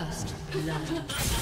First blood.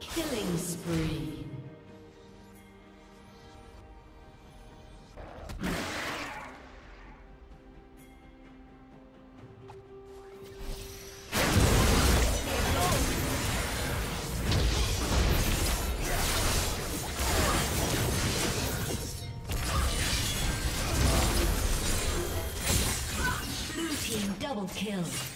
Killing spree. Kill.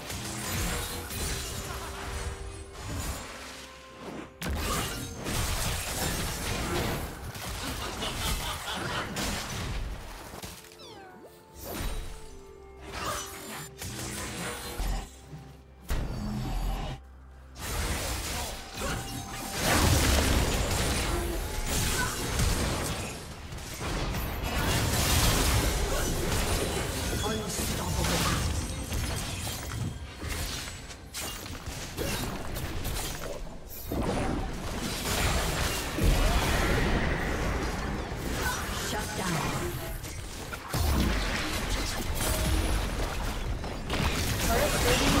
Team's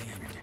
end.